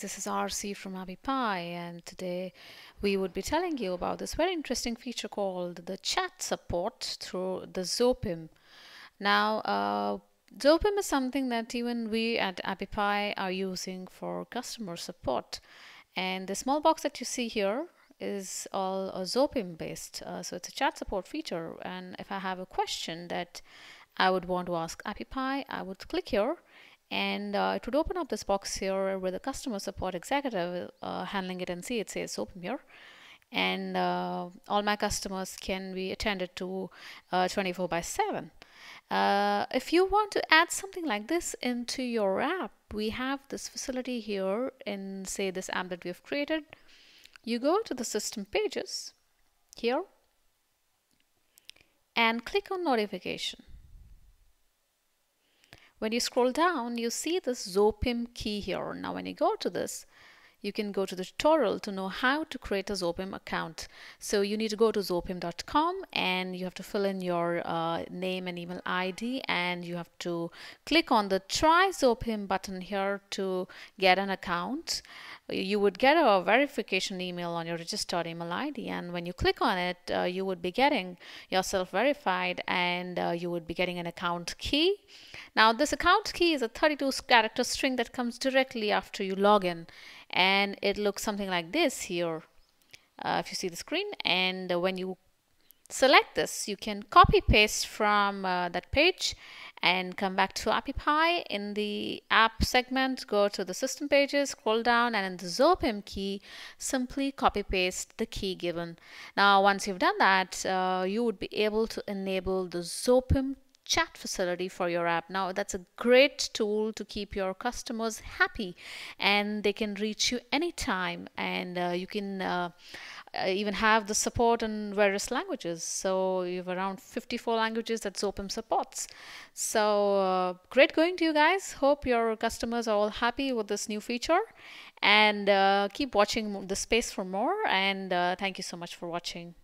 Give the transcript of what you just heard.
This is RC from AppyPie and today we would be telling you about this very interesting feature called the chat support through the Zopim. Now uh, Zopim is something that even we at AppyPie are using for customer support and the small box that you see here is all a Zopim based uh, so it's a chat support feature and if I have a question that I would want to ask AppyPie I would click here and uh, it would open up this box here with a customer support executive uh, handling it and see it says open here. And uh, all my customers can be attended to uh, 24 by 7 uh, if you want to add something like this into your app we have this facility here in say this app that we have created. You go to the system pages here and click on notification when you scroll down, you see this Zopim key here. Now, when you go to this, you can go to the tutorial to know how to create a Zopim account. So you need to go to zopim.com and you have to fill in your uh, name and email ID and you have to click on the try Zopim button here to get an account. You would get a verification email on your registered email ID and when you click on it, uh, you would be getting yourself verified and uh, you would be getting an account key. Now this account key is a 32 character string that comes directly after you log in and it looks something like this here uh, if you see the screen. And when you select this you can copy paste from uh, that page and come back to AppyPie in the app segment go to the system pages scroll down and in the Zopim key simply copy paste the key given. Now once you've done that uh, you would be able to enable the Zopim chat facility for your app. Now, that's a great tool to keep your customers happy and they can reach you anytime and uh, you can uh, uh, even have the support in various languages. So you have around 54 languages that Zopim supports. So uh, great going to you guys. Hope your customers are all happy with this new feature and uh, keep watching the space for more and uh, thank you so much for watching.